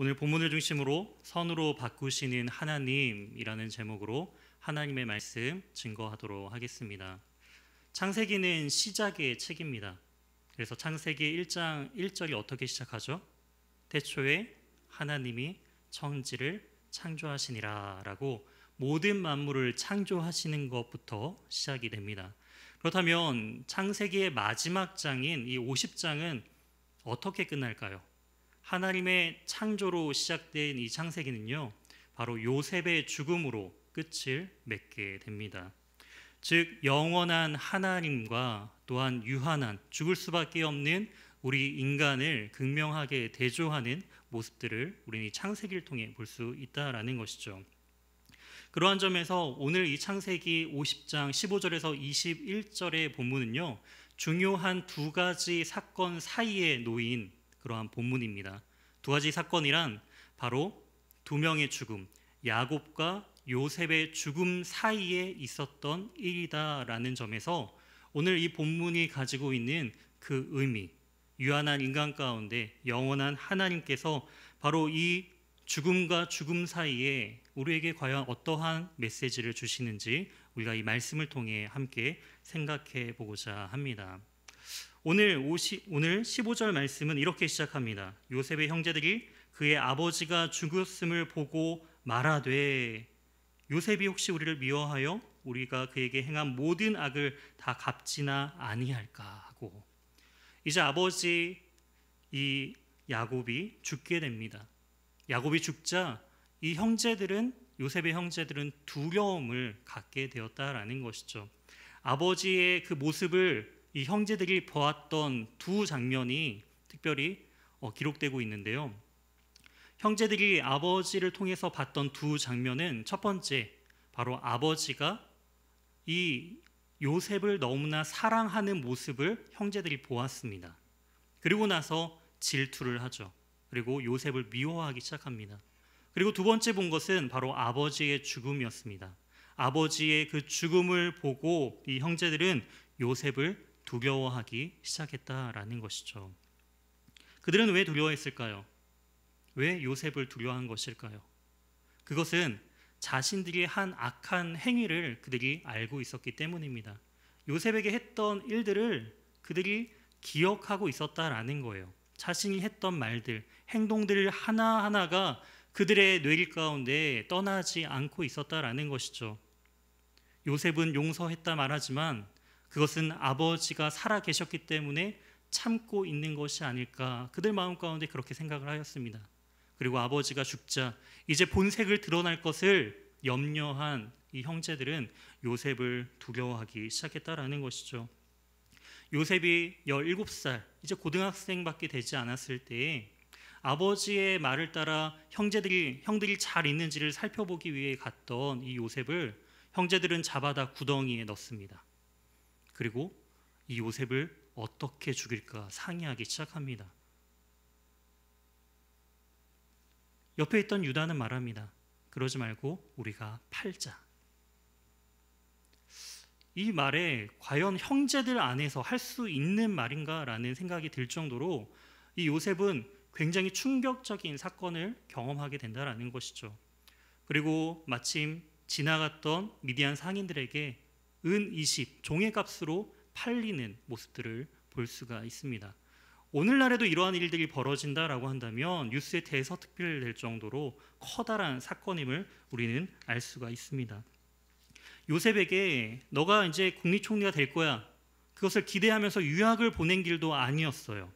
오늘 본문을 중심으로 선으로 바꾸시는 하나님이라는 제목으로 하나님의 말씀 증거하도록 하겠습니다. 창세기는 시작의 책입니다. 그래서 창세기 1장 1절이 어떻게 시작하죠? 태초에 하나님이 천지를 창조하시니라라고 모든 만물을 창조하시는 것부터 시작이 됩니다. 그렇다면 창세기의 마지막 장인 이 50장은 어떻게 끝날까요? 하나님의 창조로 시작된 이 창세기는요. 바로 요셉의 죽음으로 끝을 맺게 됩니다. 즉 영원한 하나님과 또한 유한한 죽을 수밖에 없는 우리 인간을 극명하게 대조하는 모습들을 우리는 이 창세기를 통해 볼 수 있다라는 것이죠. 그러한 점에서 오늘 이 창세기 50장 15절에서 21절의 본문은요. 중요한 두 가지 사건 사이에 놓인 그러한 본문입니다. 두 가지 사건이란 바로 두 명의 죽음, 야곱과 요셉의 죽음 사이에 있었던 일이다라는 점에서 오늘 이 본문이 가지고 있는 그 의미, 유한한 인간 가운데 영원한 하나님께서 바로 이 죽음과 죽음 사이에 우리에게 과연 어떠한 메시지를 주시는지 우리가 이 말씀을 통해 함께 생각해 보고자 합니다. 오늘 50, 오늘 15절 말씀은 이렇게 시작합니다. 요셉의 형제들이 그의 아버지가 죽었음을 보고 말하되 요셉이 혹시 우리를 미워하여 우리가 그에게 행한 모든 악을 다 갚지나 아니할까 하고 이제 아버지 이 야곱이 죽게 됩니다. 야곱이 죽자 이 형제들은 요셉의 형제들은 두려움을 갖게 되었다라는 것이죠. 아버지의 그 모습을 이 형제들이 보았던 두 장면이 특별히 어, 기록되고 있는데요. 형제들이 아버지를 통해서 봤던 두 장면은 첫 번째 바로 아버지가 이 요셉을 너무나 사랑하는 모습을 형제들이 보았습니다. 그리고 나서 질투를 하죠. 그리고 요셉을 미워하기 시작합니다. 그리고 두 번째 본 것은 바로 아버지의 죽음이었습니다. 아버지의 그 죽음을 보고 이 형제들은 요셉을 두려워하기 시작했다라는 것이죠. 그들은 왜 두려워했을까요? 왜 요셉을 두려워한 것일까요? 그것은 자신들이 한 악한 행위를 그들이 알고 있었기 때문입니다. 요셉에게 했던 일들을 그들이 기억하고 있었다라는 거예요. 자신이 했던 말들, 행동들 하나하나가 그들의 뇌리 가운데 떠나지 않고 있었다라는 것이죠. 요셉은 용서했다 말하지만 그것은 아버지가 살아 계셨기 때문에 참고 있는 것이 아닐까 그들 마음 가운데 그렇게 생각을 하였습니다. 그리고 아버지가 죽자 이제 본색을 드러날 것을 염려한 이 형제들은 요셉을 두려워하기 시작했다라는 것이죠. 요셉이 17살, 이제 고등학생밖에 되지 않았을 때에 아버지의 말을 따라 형제들이 형들이 잘 있는지를 살펴보기 위해 갔던 이 요셉을 형제들은 잡아다 구덩이에 넣습니다. 그리고 이 요셉을 어떻게 죽일까 상의하기 시작합니다. 옆에 있던 유다는 말합니다. 그러지 말고 우리가 팔자. 이 말에 과연 형제들 안에서 할 수 있는 말인가라는 생각이 들 정도로 이 요셉은 굉장히 충격적인 사건을 경험하게 된다라는 것이죠. 그리고 마침 지나갔던 미디안 상인들에게 은 20, 종의 값으로 팔리는 모습들을 볼 수가 있습니다. 오늘날에도 이러한 일들이 벌어진다라고 한다면 뉴스에 대서특필될 정도로 커다란 사건임을 우리는 알 수가 있습니다. 요셉에게 너가 이제 국립총리가 될 거야. 그것을 기대하면서 유학을 보낸 길도 아니었어요.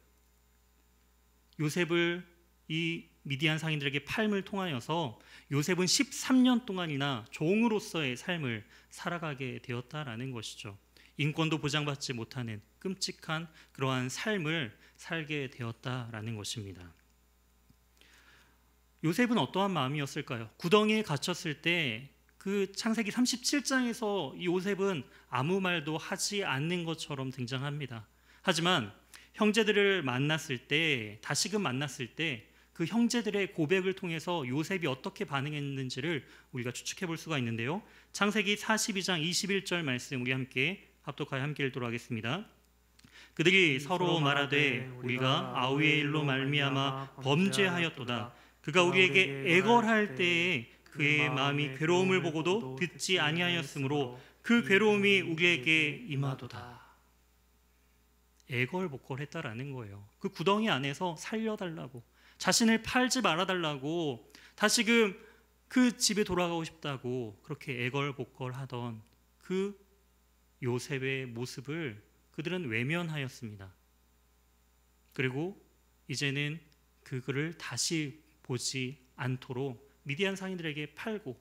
요셉을 이 미디안 상인들에게 팔을 통하여서 요셉은 13년 동안이나 종으로서의 삶을 살아가게 되었다라는 것이죠. 인권도 보장받지 못하는 끔찍한 그러한 삶을 살게 되었다라는 것입니다. 요셉은 어떠한 마음이었을까요? 구덩이에 갇혔을 때 그 창세기 37장에서 이 요셉은 아무 말도 하지 않는 것처럼 등장합니다. 하지만 형제들을 만났을 때 다시금 만났을 때 그 형제들의 고백을 통해서 요셉이 어떻게 반응했는지를 우리가 추측해 볼 수가 있는데요. 창세기 42장 21절 말씀 우리 함께 합독하여 함께 읽도록 하겠습니다. 그들이 서로 말하되 우리가 아우의 일로 말미암아 범죄하였도다. 그가 우리에게 애걸할 때에 그의 마음이 괴로움을 보고도 듣지 아니하였으므로 그 괴로움이 우리에게 임하도다. 애걸복걸했다라는 거예요. 그 구덩이 안에서 살려달라고 자신을 팔지 말아달라고 다시금 그 집에 돌아가고 싶다고 그렇게 애걸복걸하던 그 요셉의 모습을 그들은 외면하였습니다. 그리고 이제는 그들을 다시 보지 않도록 미디안 상인들에게 팔고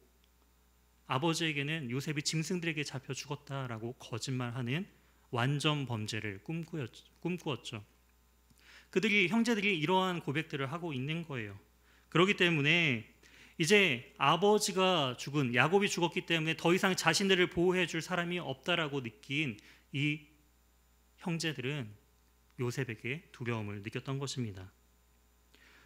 아버지에게는 요셉이 짐승들에게 잡혀 죽었다라고 거짓말하는 완전 범죄를 꿈꾸었죠. 그들이 형제들이 이러한 고백들을 하고 있는 거예요. 그렇기 때문에 이제 아버지가 죽은 야곱이 죽었기 때문에 더 이상 자신들을 보호해 줄 사람이 없다라고 느낀 이 형제들은 요셉에게 두려움을 느꼈던 것입니다.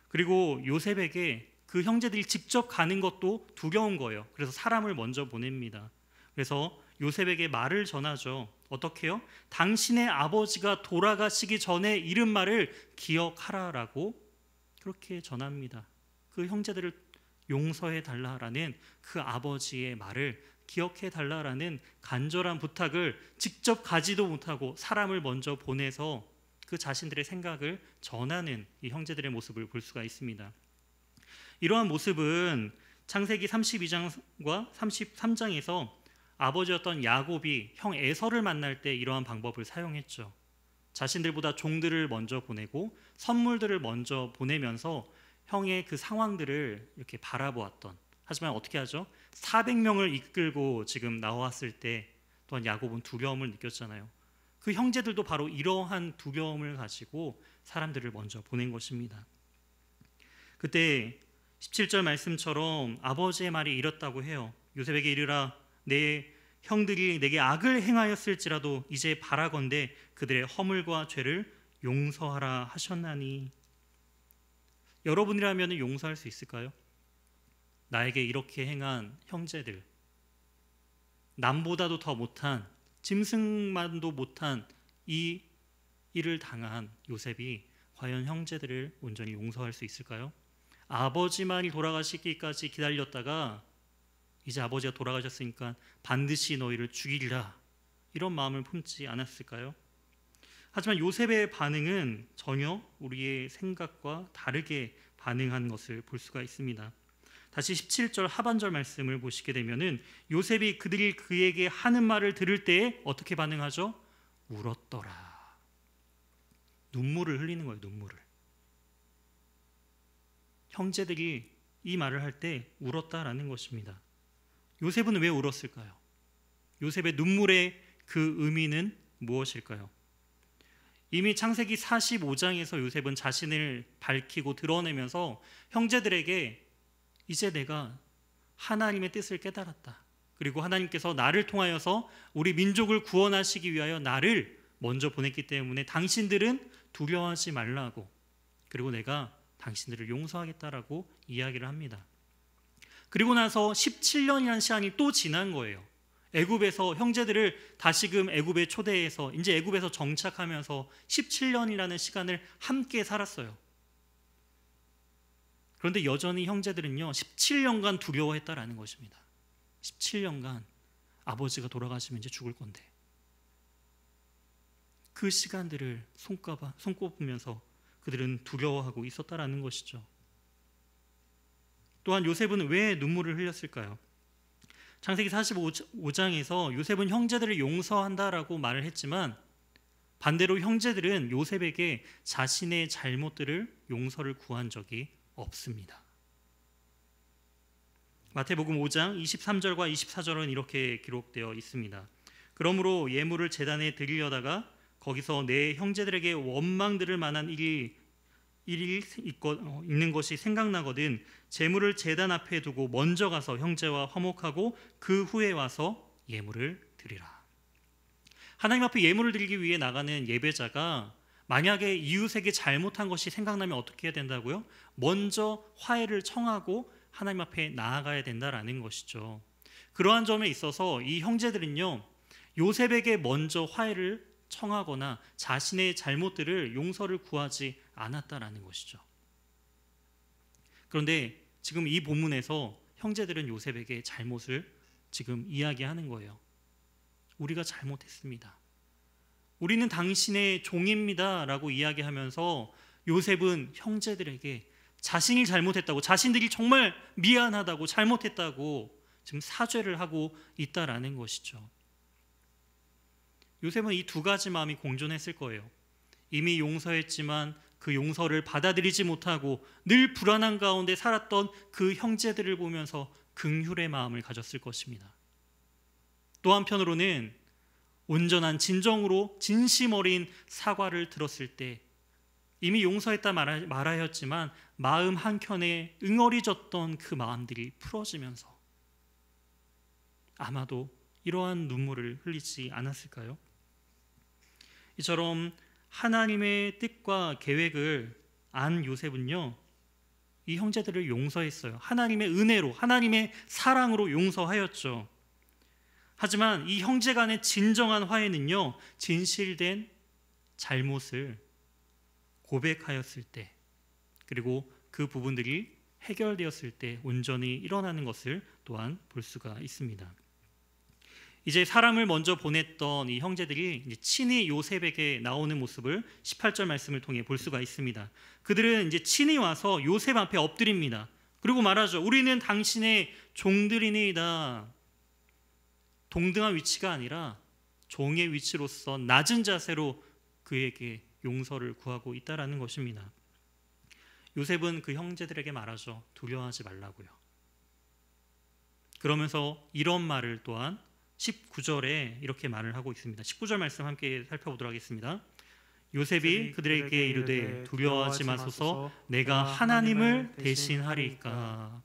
그리고 요셉에게 그 형제들이 직접 가는 것도 두려운 거예요. 그래서 사람을 먼저 보냅니다. 그래서 요셉에게 말을 전하죠. 어떻게요? 당신의 아버지가 돌아가시기 전에 이른 말을 기억하라라고 그렇게 전합니다. 그 형제들을 용서해 달라라는 그 아버지의 말을 기억해 달라라는 간절한 부탁을 직접 가지도 못하고 사람을 먼저 보내서 그 자신들의 생각을 전하는 이 형제들의 모습을 볼 수가 있습니다. 이러한 모습은 창세기 32장과 33장에서 아버지였던 야곱이 형 에서를 만날 때 이러한 방법을 사용했죠. 자신들보다 종들을 먼저 보내고 선물들을 먼저 보내면서 형의 그 상황들을 이렇게 바라보았던 하지만 어떻게 하죠? 400명을 이끌고 지금 나왔을 때 또한 야곱은 두려움을 느꼈잖아요. 그 형제들도 바로 이러한 두려움을 가지고 사람들을 먼저 보낸 것입니다. 그때 17절 말씀처럼 아버지의 말이 이렇다고 해요. 요셉에게 이르라 내 형들이 내게 악을 행하였을지라도 이제 바라건대 그들의 허물과 죄를 용서하라 하셨나니 여러분이라면 용서할 수 있을까요? 나에게 이렇게 행한 형제들 남보다도 더 못한 짐승만도 못한 이 일을 당한 요셉이 과연 형제들을 온전히 용서할 수 있을까요? 아버지만이 돌아가시기까지 기다렸다가 이제 아버지가 돌아가셨으니까 반드시 너희를 죽이리라 이런 마음을 품지 않았을까요? 하지만 요셉의 반응은 전혀 우리의 생각과 다르게 반응한 것을 볼 수가 있습니다. 다시 17절 하반절 말씀을 보시게 되면은 요셉이 그들이 그에게 하는 말을 들을 때에 어떻게 반응하죠? 울었더라. 눈물을 흘리는 거예요, 눈물을. 형제들이 이 말을 할 때 울었다라는 것입니다. 요셉은 왜 울었을까요? 요셉의 눈물의 그 의미는 무엇일까요? 이미 창세기 45장에서 요셉은 자신을 밝히고 드러내면서 형제들에게 이제 내가 하나님의 뜻을 깨달았다. 그리고 하나님께서 나를 통하여서 우리 민족을 구원하시기 위하여 나를 먼저 보냈기 때문에 당신들은 두려워하지 말라고 그리고 내가 당신들을 용서하겠다라고 이야기를 합니다. 그리고 나서 17년이라는 시간이 또 지난 거예요. 애굽에서 형제들을 다시금 애굽에 초대해서 이제 애굽에서 정착하면서 17년이라는 시간을 함께 살았어요. 그런데 여전히 형제들은요 17년간 두려워했다라는 것입니다. 17년간 아버지가 돌아가시면 이제 죽을 건데 그 시간들을 손꼽으면서 그들은 두려워하고 있었다라는 것이죠. 또한 요셉은 왜 눈물을 흘렸을까요? 창세기 45장에서 요셉은 형제들을 용서한다라고 말을 했지만 반대로 형제들은 요셉에게 자신의 잘못들을 용서를 구한 적이 없습니다. 마태복음 5장 23절과 24절은 이렇게 기록되어 있습니다. 그러므로 예물을 제단에 드리려다가 거기서 내 형제들에게 원망 들을 만한 일이 일이 있고, 있는 것이 생각나거든 재물을 제단 앞에 두고 먼저 가서 형제와 화목하고 그 후에 와서 예물을 드리라. 하나님 앞에 예물을 드리기 위해 나가는 예배자가 만약에 이웃에게 잘못한 것이 생각나면 어떻게 해야 된다고요? 먼저 화해를 청하고 하나님 앞에 나아가야 된다라는 것이죠. 그러한 점에 있어서 이 형제들은요. 요셉에게 먼저 화해를 청하거나 자신의 잘못들을 용서를 구하지 않았다라는 것이죠. 그런데 지금 이 본문에서 형제들은 요셉에게 잘못을 지금 이야기하는 거예요. 우리가 잘못했습니다. 우리는 당신의 종입니다라고 이야기하면서 요셉은 형제들에게 자신이 잘못했다고 자신들이 정말 미안하다고 잘못했다고 지금 사죄를 하고 있다라는 것이죠. 요셉은 이 두 가지 마음이 공존했을 거예요. 이미 용서했지만 그 용서를 받아들이지 못하고 늘 불안한 가운데 살았던 그 형제들을 보면서 긍휼의 마음을 가졌을 것입니다. 또 한편으로는 온전한 진정으로 진심 어린 사과를 들었을 때 이미 용서했다 말하 였지만 마음 한켠에 응어리졌던 그 마음들이 풀어지면서 아마도 이러한 눈물을 흘리지 않았을까요? 이처럼 하나님의 뜻과 계획을 안 요셉은요, 이 형제들을 용서했어요. 하나님의 은혜로, 하나님의 사랑으로 용서하였죠. 하지만 이 형제 간의 진정한 화해는요, 진실된 잘못을 고백하였을 때, 그리고 그 부분들이 해결되었을 때 온전히 일어나는 것을 또한 볼 수가 있습니다. 이제 사람을 먼저 보냈던 이 형제들이 친히 요셉에게 나오는 모습을 18절 말씀을 통해 볼 수가 있습니다. 그들은 이제 친히 와서 요셉 앞에 엎드립니다. 그리고 말하죠. 우리는 당신의 종들이니이다. 동등한 위치가 아니라 종의 위치로서 낮은 자세로 그에게 용서를 구하고 있다라는 것입니다. 요셉은 그 형제들에게 말하죠. 두려워하지 말라고요. 그러면서 이런 말을 또한 19절에 이렇게 말을 하고 있습니다. 19절 말씀 함께 살펴보도록 하겠습니다. 요셉이 그들에게 이르되 두려워하지 마소서 내가 하나님을 대신하리까.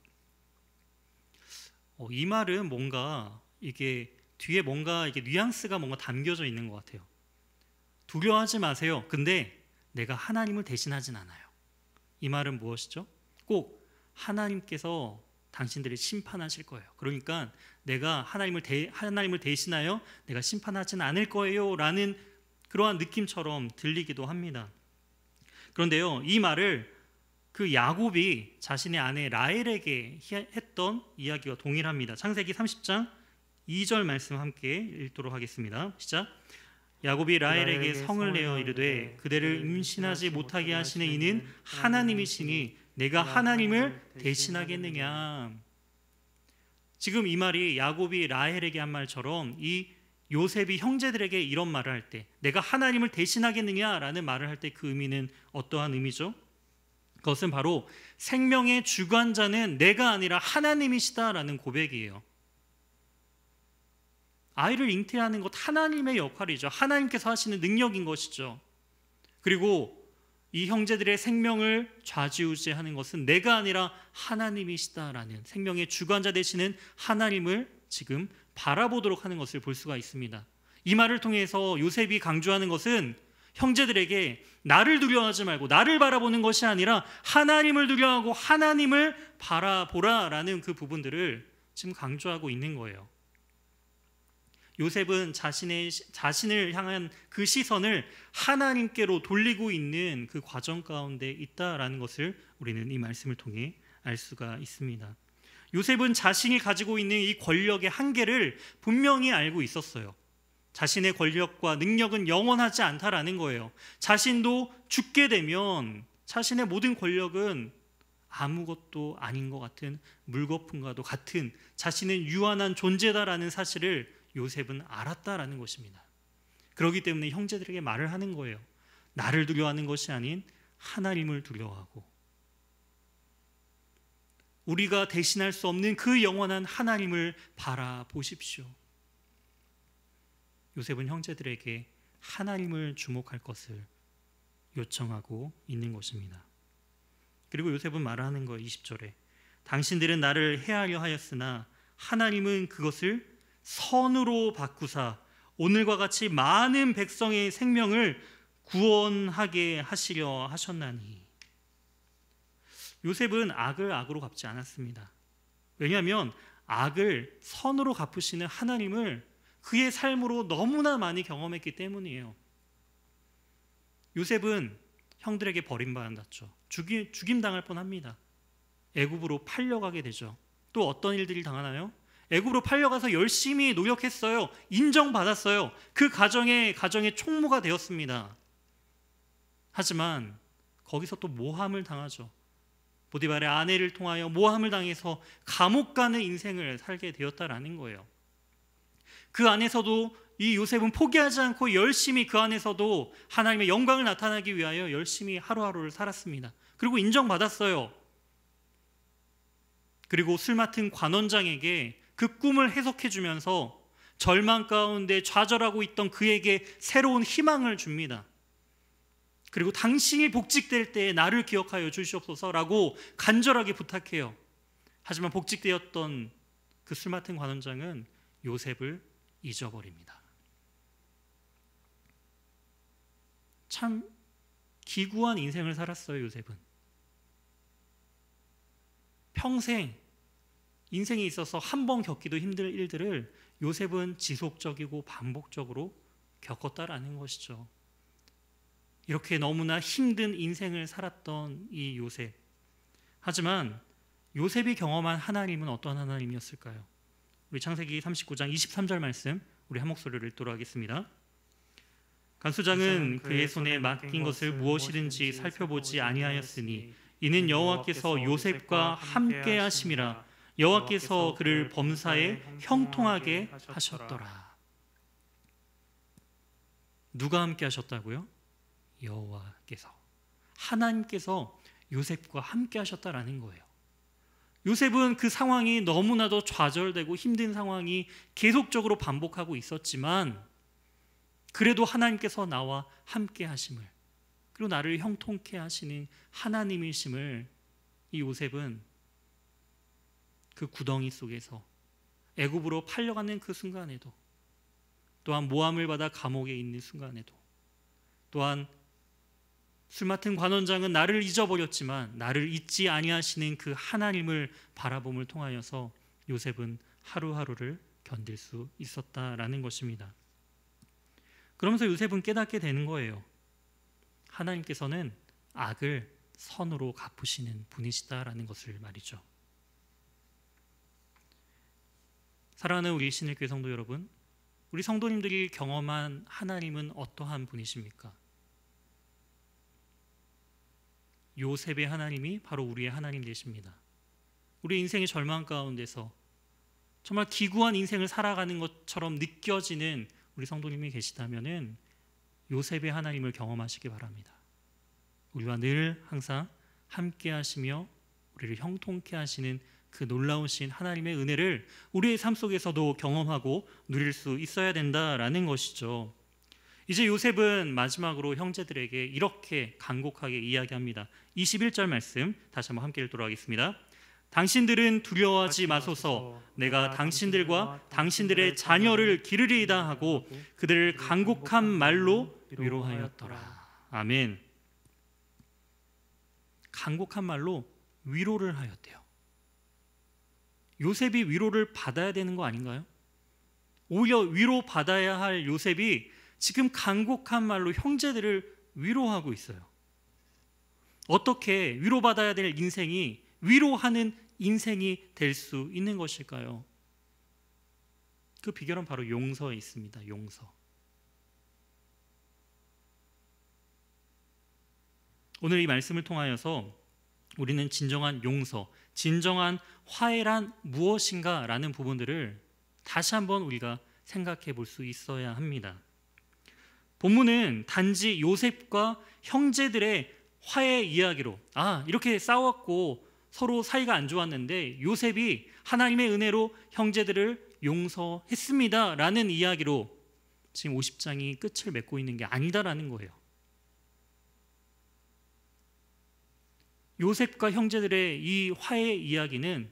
어, 이 말은 뭔가 이게 뒤에 뭔가 이게 뉘앙스가 뭔가 담겨져 있는 것 같아요. 두려워하지 마세요. 근데 내가 하나님을 대신하진 않아요. 이 말은 무엇이죠? 꼭 하나님께서 당신들을 심판하실 거예요. 그러니까 내가 하나님을 대, 하나님을 대신하여 내가 심판하지는 않을 거예요라는 그러한 느낌처럼 들리기도 합니다. 그런데요, 이 말을 그 야곱이 자신의 아내 라헬에게 했던 이야기와 동일합니다. 창세기 30장 2절 말씀 함께 읽도록 하겠습니다. 시작. 야곱이 라헬에게 성을 내어 이르되 그대를 임신하지 못하게 하시는 이는 하나님이시니 내가 하나님을 대신하겠느냐. 지금 이 말이 야곱이 라헬에게 한 말처럼 이 요셉이 형제들에게 이런 말을 할 때 내가 하나님을 대신하겠느냐라는 말을 할 때 그 의미는 어떠한 의미죠? 그것은 바로 생명의 주관자는 내가 아니라 하나님이시다라는 고백이에요. 아이를 잉태하는 것 하나님의 역할이죠. 하나님께서 하시는 능력인 것이죠. 그리고 이 형제들의 생명을 좌지우지하는 것은 내가 아니라 하나님이시다라는 생명의 주관자 되시는 하나님을 지금 바라보도록 하는 것을 볼 수가 있습니다. 이 말을 통해서 요셉이 강조하는 것은 형제들에게 나를 두려워하지 말고 나를 바라보는 것이 아니라 하나님을 두려워하고 하나님을 바라보라라는 그 부분들을 지금 강조하고 있는 거예요. 요셉은 자신의 자신을 향한 그 시선을 하나님께로 돌리고 있는 그 과정 가운데 있다라는 것을 우리는 이 말씀을 통해 알 수가 있습니다. 요셉은 자신이 가지고 있는 이 권력의 한계를 분명히 알고 있었어요. 자신의 권력과 능력은 영원하지 않다라는 거예요. 자신도 죽게 되면 자신의 모든 권력은 아무것도 아닌 것 같은 물거품과도 같은 자신은 유한한 존재다라는 사실을 요셉은 알았다라는 것입니다. 그렇기 때문에 형제들에게 말을 하는 거예요. 나를 두려워하는 것이 아닌 하나님을 두려워하고 우리가 대신할 수 없는 그 영원한 하나님을 바라보십시오. 요셉은 형제들에게 하나님을 주목할 것을 요청하고 있는 것입니다. 그리고 요셉은 말하는 거 20절에 당신들은 나를 해하려 하였으나 하나님은 그것을 선으로 바꾸사 오늘과 같이 많은 백성의 생명을 구원하게 하시려 하셨나니 요셉은 악을 악으로 갚지 않았습니다. 왜냐하면 악을 선으로 갚으시는 하나님을 그의 삶으로 너무나 많이 경험했기 때문이에요. 요셉은 형들에게 버림받았죠. 죽임, 당할 뻔합니다. 애굽으로 팔려가게 되죠. 또 어떤 일들이 당하나요? 애굽으로 팔려가서 열심히 노력했어요. 인정받았어요. 그 가정의 가정의 총무가 되었습니다. 하지만 거기서 또 모함을 당하죠. 보디발의 아내를 통하여 모함을 당해서 감옥 가는 인생을 살게 되었다라는 거예요. 그 안에서도 이 요셉은 포기하지 않고 열심히 그 안에서도 하나님의 영광을 나타나기 위하여 열심히 하루하루를 살았습니다. 그리고 인정받았어요. 그리고 술 맡은 관원장에게 그 꿈을 해석해 주면서 절망 가운데 좌절하고 있던 그에게 새로운 희망을 줍니다. 그리고 당신이 복직될 때에 나를 기억하여 주시옵소서라고 간절하게 부탁해요. 하지만 복직되었던 그 술 맡은 관원장은 요셉을 잊어버립니다. 참 기구한 인생을 살았어요, 요셉은. 평생 인생에 있어서 한 번 겪기도 힘들 일들을 요셉은 지속적이고 반복적으로 겪었다라는 것이죠. 이렇게 너무나 힘든 인생을 살았던 이 요셉. 하지만 요셉이 경험한 하나님은 어떤 하나님이었을까요? 우리 창세기 39장 23절 말씀 우리 한 목소리를 읽도록 하겠습니다. 간수장은 그의 손에 맡긴 것을 무엇이든지 살펴보지 아니하였으니 이는 여호와께서 요셉과 함께 하심이라 여호와께서 그를 범사에 형통하게 하셨더라. 누가 함께 하셨다고요? 여호와께서 하나님께서 요셉과 함께 하셨다라는 거예요. 요셉은 그 상황이 너무나도 좌절되고 힘든 상황이 계속적으로 반복하고 있었지만 그래도 하나님께서 나와 함께 하심을 그리고 나를 형통케 하시는 하나님이심을 이 요셉은 그 구덩이 속에서 애굽으로 팔려가는 그 순간에도 또한 모함을 받아 감옥에 있는 순간에도 또한 술 맡은 관원장은 나를 잊어버렸지만 나를 잊지 아니하시는 그 하나님을 바라봄을 통하여서 요셉은 하루하루를 견딜 수 있었다라는 것입니다. 그러면서 요셉은 깨닫게 되는 거예요. 하나님께서는 악을 선으로 갚으시는 분이시다라는 것을 말이죠. 사랑하는 우리 신일교회 성도 여러분, 우리 성도님들이 경험한 하나님은 어떠한 분이십니까? 요셉의 하나님이 바로 우리의 하나님 되십니다. 우리 인생의 절망 가운데서 정말 기구한 인생을 살아가는 것처럼 느껴지는 우리 성도님이 계시다면은 요셉의 하나님을 경험하시기 바랍니다. 우리와 늘 항상 함께 하시며 우리를 형통케 하시는 그 놀라우신 하나님의 은혜를 우리의 삶 속에서도 경험하고 누릴 수 있어야 된다라는 것이죠. 이제 요셉은 마지막으로 형제들에게 이렇게 간곡하게 이야기합니다. 21절 말씀 다시 한번 함께 읽도록 하겠습니다. 당신들은 두려워하지 마소서 내가 당신들과 당신들의 자녀를 기르리이다 하고 그들을 간곡한 말로 위로하였더라. 아멘. 간곡한 말로 위로를 하였대요. 요셉이 위로를 받아야 되는 거 아닌가요? 오히려 위로 받아야 할 요셉이 지금 간곡한 말로 형제들을 위로하고 있어요. 어떻게 위로받아야 될 인생이 위로하는 인생이 될 수 있는 것일까요? 그 비결은 바로 용서에 있습니다. 용서. 오늘 이 말씀을 통하여서 우리는 진정한 용서, 진정한 화해란 무엇인가라는 부분들을 다시 한번 우리가 생각해 볼 수 있어야 합니다. 본문은 단지 요셉과 형제들의 화해 이야기로 아 이렇게 싸웠고 서로 사이가 안 좋았는데 요셉이 하나님의 은혜로 형제들을 용서했습니다라는 이야기로 지금 50장이 끝을 맺고 있는 게 아니다라는 거예요. 요셉과 형제들의 이 화해 이야기는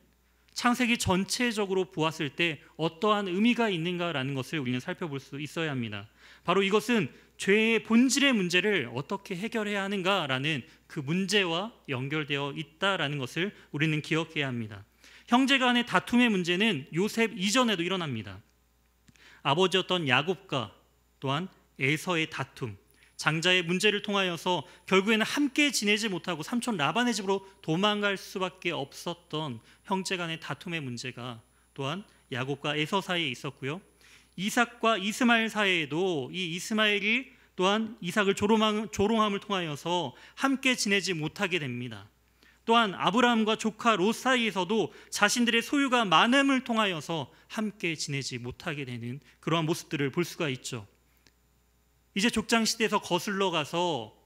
창세기 전체적으로 보았을 때 어떠한 의미가 있는가라는 것을 우리는 살펴볼 수 있어야 합니다. 바로 이것은 죄의 본질의 문제를 어떻게 해결해야 하는가라는 그 문제와 연결되어 있다라는 것을 우리는 기억해야 합니다. 형제 간의 다툼의 문제는 요셉 이전에도 일어납니다. 아버지였던 야곱과 또한 에서의 다툼, 장자의 문제를 통하여서 결국에는 함께 지내지 못하고 삼촌 라반의 집으로 도망갈 수밖에 없었던 형제 간의 다툼의 문제가 또한 야곱과 에서 사이에 있었고요. 이삭과 이스마엘 사이에도 이 이스마엘이 또한 이삭을 조롱함, 조롱함을 통하여서 함께 지내지 못하게 됩니다. 또한 아브라함과 조카 롯 사이에서도 자신들의 소유가 많음을 통하여서 함께 지내지 못하게 되는 그러한 모습들을 볼 수가 있죠. 이제 족장 시대에서 거슬러 가서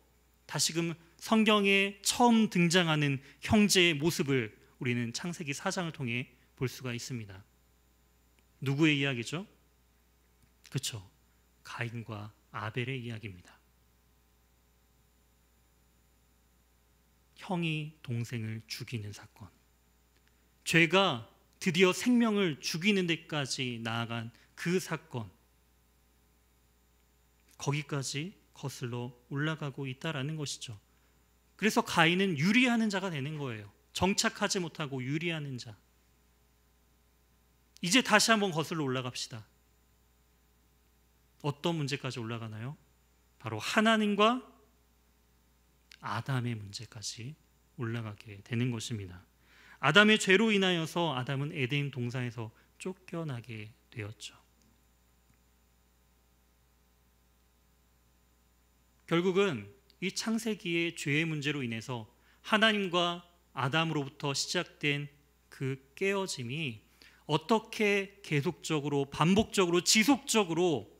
다시금 성경에 처음 등장하는 형제의 모습을 우리는 창세기 4장을 통해 볼 수가 있습니다. 누구의 이야기죠? 그렇죠. 가인과 아벨의 이야기입니다. 형이 동생을 죽이는 사건. 죄가 드디어 생명을 죽이는 데까지 나아간 그 사건. 거기까지 거슬러 올라가고 있다라는 것이죠. 그래서 가인은 유리하는 자가 되는 거예요. 정착하지 못하고 유리하는 자. 이제 다시 한번 거슬러 올라갑시다. 어떤 문제까지 올라가나요? 바로 하나님과 아담의 문제까지 올라가게 되는 것입니다. 아담의 죄로 인하여서 아담은 에덴 동산에서 쫓겨나게 되었죠. 결국은 이 창세기의 죄의 문제로 인해서 하나님과 아담으로부터 시작된 그 깨어짐이 어떻게 계속적으로 반복적으로 지속적으로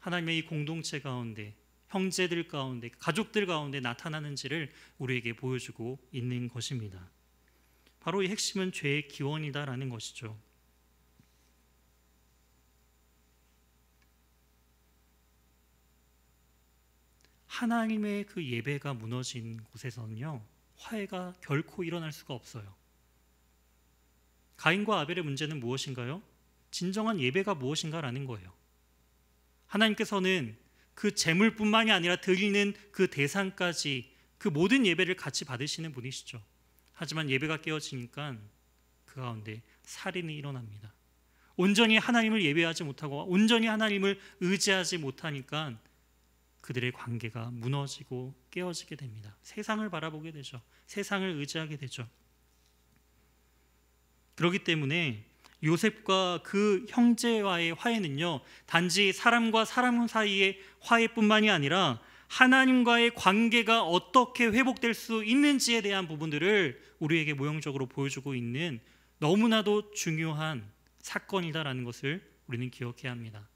하나님의 이 공동체 가운데 형제들 가운데 가족들 가운데 나타나는지를 우리에게 보여주고 있는 것입니다. 바로 이 핵심은 죄의 기원이다라는 것이죠. 하나님의 그 예배가 무너진 곳에서는요 화해가 결코 일어날 수가 없어요. 가인과 아벨의 문제는 무엇인가요? 진정한 예배가 무엇인가라는 거예요. 하나님께서는 그 재물뿐만이 아니라 드리는 그 대상까지 그 모든 예배를 같이 받으시는 분이시죠. 하지만 예배가 깨어지니까 그 가운데 살인이 일어납니다. 온전히 하나님을 예배하지 못하고 온전히 하나님을 의지하지 못하니까 그들의 관계가 무너지고 깨어지게 됩니다. 세상을 바라보게 되죠. 세상을 의지하게 되죠. 그렇기 때문에 요셉과 그 형제와의 화해는요, 단지 사람과 사람 사이의 화해뿐만이 아니라 하나님과의 관계가 어떻게 회복될 수 있는지에 대한 부분들을 우리에게 모형적으로 보여주고 있는 너무나도 중요한 사건이다라는 것을 우리는 기억해야 합니다.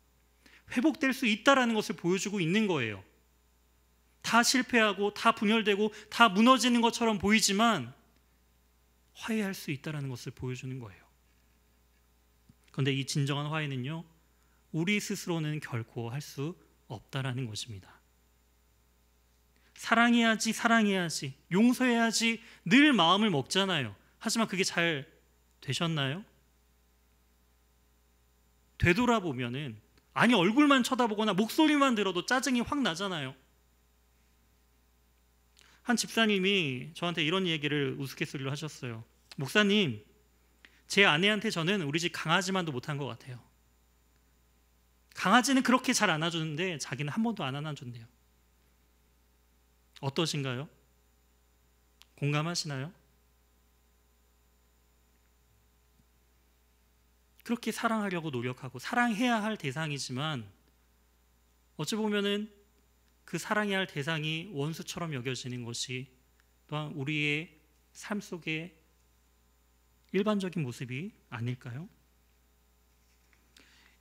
회복될 수 있다라는 것을 보여주고 있는 거예요. 다 실패하고 다 분열되고 다 무너지는 것처럼 보이지만 화해할 수 있다라는 것을 보여주는 거예요. 그런데 이 진정한 화해는요, 우리 스스로는 결코 할 수 없다라는 것입니다. 사랑해야지, 사랑해야지, 용서해야지 늘 마음을 먹잖아요. 하지만 그게 잘 되셨나요? 되돌아보면은 아니 얼굴만 쳐다보거나 목소리만 들어도 짜증이 확 나잖아요. 한 집사님이 저한테 이런 얘기를 우스갯소리로 하셨어요. 목사님, 제 아내한테 저는 우리 집 강아지만도 못한 것 같아요. 강아지는 그렇게 잘 안아주는데 자기는 한 번도 안 안아준대요. 어떠신가요? 공감하시나요? 그렇게 사랑하려고 노력하고 사랑해야 할 대상이지만 어찌 보면은 그 사랑해야 할 대상이 원수처럼 여겨지는 것이 또한 우리의 삶 속에 일반적인 모습이 아닐까요?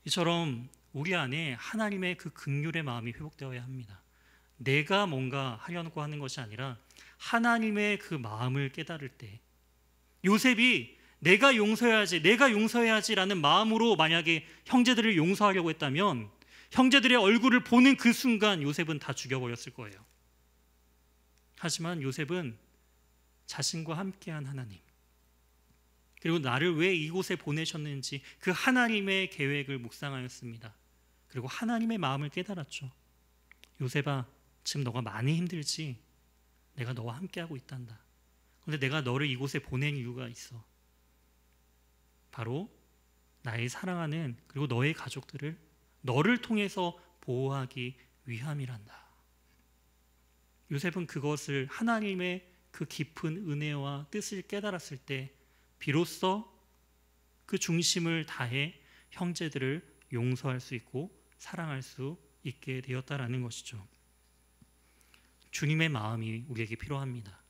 이처럼 우리 안에 하나님의 그 극률의 마음이 회복되어야 합니다. 내가 뭔가 하려고 하는 것이 아니라 하나님의 그 마음을 깨달을 때 요셉이 내가 용서해야지, 내가 용서해야지라는 마음으로 만약에 형제들을 용서하려고 했다면 형제들의 얼굴을 보는 그 순간 요셉은 다 죽여버렸을 거예요. 하지만 요셉은 자신과 함께한 하나님, 그리고 나를 왜 이곳에 보내셨는지 그 하나님의 계획을 묵상하였습니다. 그리고 하나님의 마음을 깨달았죠. 요셉아, 지금 너가 많이 힘들지? 내가 너와 함께하고 있단다. 그런데 내가 너를 이곳에 보낸 이유가 있어. 바로 나의 사랑하는 그리고 너의 가족들을 너를 통해서 보호하기 위함이란다. 요셉은 그것을 하나님의 그 깊은 은혜와 뜻을 깨달았을 때 비로소 그 중심을 다해 형제들을 용서할 수 있고 사랑할 수 있게 되었다라는 것이죠. 주님의 마음이 우리에게 필요합니다.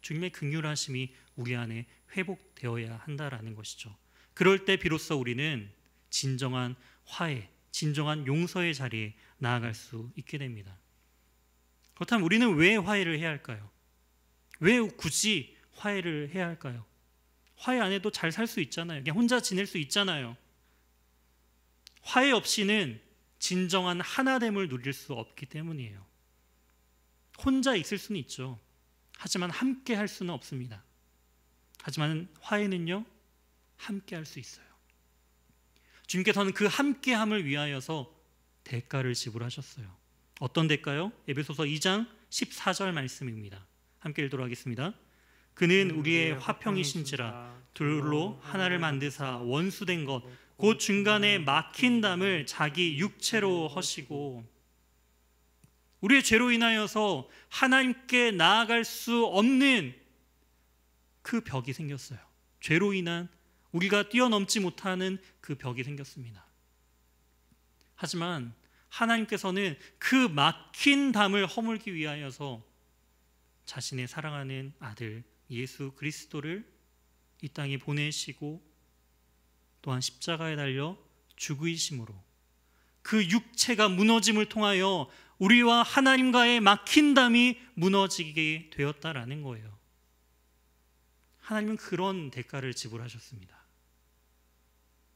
주님의 긍휼하심이 우리 안에 회복되어야 한다라는 것이죠. 그럴 때 비로소 우리는 진정한 화해, 진정한 용서의 자리에 나아갈 수 있게 됩니다. 그렇다면 우리는 왜 화해를 해야 할까요? 왜 굳이 화해를 해야 할까요? 화해 안 해도 잘 살 수 있잖아요. 그냥 혼자 지낼 수 있잖아요. 화해 없이는 진정한 하나됨을 누릴 수 없기 때문이에요. 혼자 있을 수는 있죠. 하지만 함께 할 수는 없습니다. 하지만 화해는요, 함께 할 수 있어요. 주님께서는 그 함께함을 위하여서 대가를 지불하셨어요. 어떤 대가요? 에베소서 2장 14절 말씀입니다. 함께 읽도록 하겠습니다. 그는 우리의 화평이신지라 둘로 하나를 만드사 원수된 것 곧 중간에 막힌 담을 자기 육체로 허시고 우리의 죄로 인하여서 하나님께 나아갈 수 없는 그 벽이 생겼어요. 죄로 인한 우리가 뛰어넘지 못하는 그 벽이 생겼습니다. 하지만 하나님께서는 그 막힌 담을 허물기 위하여서 자신의 사랑하는 아들 예수 그리스도를 이 땅에 보내시고 또한 십자가에 달려 죽으심으로 그 육체가 무너짐을 통하여 우리와 하나님과의 막힌 담이 무너지게 되었다라는 거예요. 하나님은 그런 대가를 지불하셨습니다.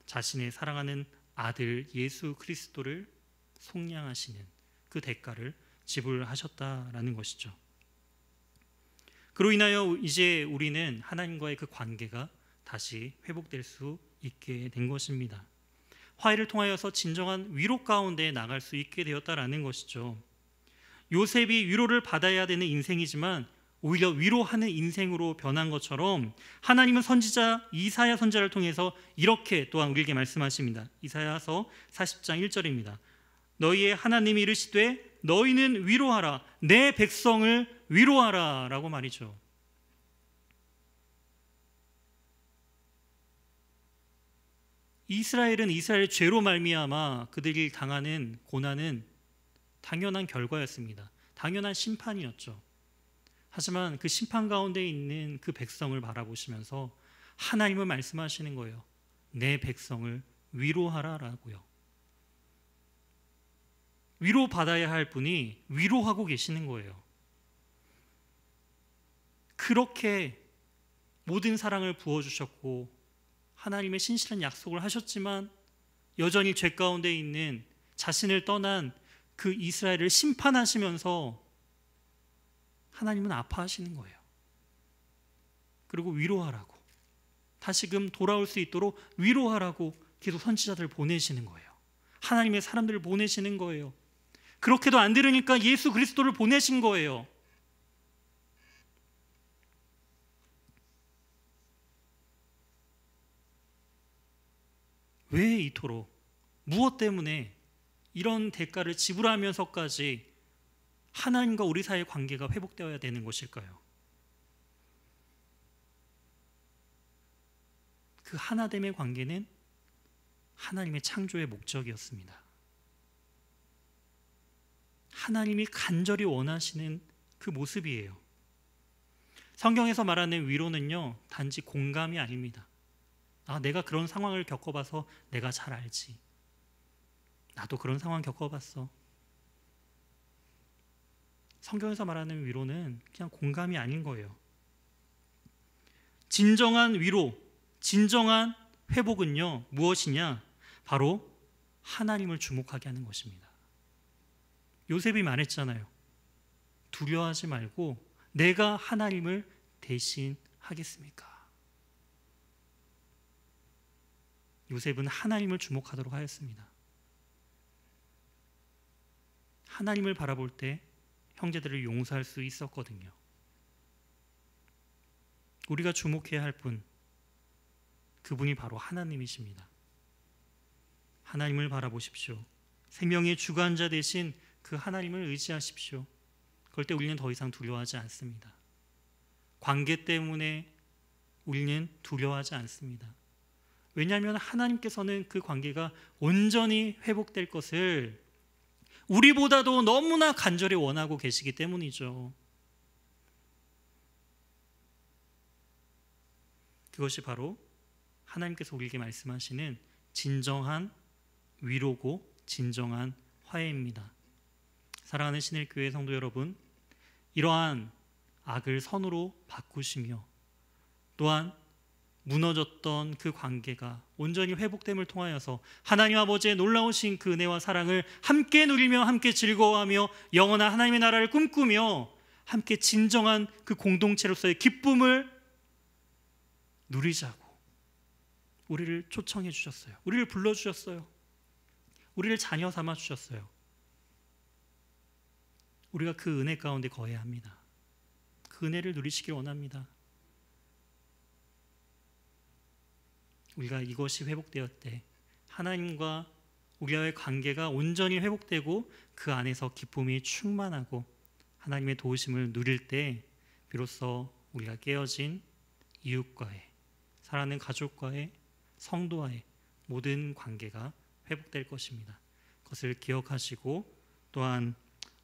자신의 사랑하는 아들 예수 그리스도를 속량하시는 그 대가를 지불하셨다라는 것이죠. 그로 인하여 이제 우리는 하나님과의 그 관계가 다시 회복될 수 있게 된 것입니다. 화해를 통하여서 진정한 위로 가운데 나갈 수 있게 되었다라는 것이죠. 요셉이 위로를 받아야 되는 인생이지만 오히려 위로하는 인생으로 변한 것처럼 하나님은 선지자 이사야 선지자를 통해서 이렇게 또한 우리에게 말씀하십니다. 이사야서 40장 1절입니다. 너희의 하나님이 이르시되 너희는 위로하라 내 백성을 위로하라라고 말이죠. 이스라엘은 이스라엘 죄로 말미암아 그들이 당하는 고난은 당연한 결과였습니다. 당연한 심판이었죠. 하지만 그 심판 가운데 있는 그 백성을 바라보시면서 하나님은 말씀하시는 거예요. 내 백성을 위로하라라고요. 위로 받아야 할 분이 위로하고 계시는 거예요. 그렇게 모든 사랑을 부어 주셨고 하나님의 신실한 약속을 하셨지만 여전히 죄 가운데 있는 자신을 떠난 그 이스라엘을 심판하시면서 하나님은 아파하시는 거예요. 그리고 위로하라고 다시금 돌아올 수 있도록 위로하라고 계속 선지자들 보내시는 거예요. 하나님의 사람들을 보내시는 거예요. 그렇게도 안 들으니까 예수 그리스도를 보내신 거예요. 왜 이토록 무엇 때문에 이런 대가를 지불하면서까지 하나님과 우리 사이의 관계가 회복되어야 되는 것일까요? 그 하나됨의 관계는 하나님의 창조의 목적이었습니다. 하나님이 간절히 원하시는 그 모습이에요. 성경에서 말하는 위로는요, 단지 공감이 아닙니다. 아, 내가 그런 상황을 겪어봐서 내가 잘 알지. 나도 그런 상황 겪어봤어. 성경에서 말하는 위로는 그냥 공감이 아닌 거예요. 진정한 위로, 진정한 회복은요, 무엇이냐? 바로 하나님을 주목하게 하는 것입니다. 요셉이 말했잖아요. 두려워하지 말고 내가 하나님을 대신 하겠습니까? 요셉은 하나님을 주목하도록 하였습니다. 하나님을 바라볼 때 형제들을 용서할 수 있었거든요. 우리가 주목해야 할 분, 그분이 바로 하나님이십니다. 하나님을 바라보십시오. 생명의 주관자 그그 하나님을 의지하십시오. 그럴 때 우리는 더 이상 두려워하지 않습니다. 관계 때문에 우리는 두려워하지 않습니다. 왜냐하면 하나님께서는 그 관계가 온전히 회복될 것을 우리보다도 너무나 간절히 원하고 계시기 때문이죠. 그것이 바로 하나님께서 우리에게 말씀하시는 진정한 위로고 진정한 화해입니다. 사랑하는 신일교회 성도 여러분, 이러한 악을 선으로 바꾸시며 또한 무너졌던 그 관계가 온전히 회복됨을 통하여서 하나님 아버지의 놀라우신 그 은혜와 사랑을 함께 누리며 함께 즐거워하며 영원한 하나님의 나라를 꿈꾸며 함께 진정한 그 공동체로서의 기쁨을 누리자고 우리를 초청해 주셨어요. 우리를 불러 주셨어요. 우리를 자녀 삼아 주셨어요. 우리가 그 은혜 가운데 거해야 합니다. 그 은혜를 누리시길 원합니다. 우리가 이것이 회복되었 때 하나님과 우리와의 관계가 온전히 회복되고 그 안에서 기쁨이 충만하고 하나님의 도우심을 누릴 때 비로소 우리가 깨어진 이웃과의 사랑하는 가족과의 성도와의 모든 관계가 회복될 것입니다. 그것을 기억하시고 또한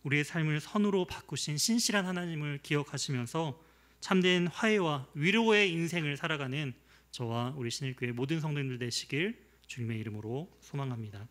우리의 삶을 선으로 바꾸신 신실한 하나님을 기억하시면서 참된 화해와 위로의 인생을 살아가는 저와 우리 신일교회 모든 성도님들 되시길 주님의 이름으로 소망합니다.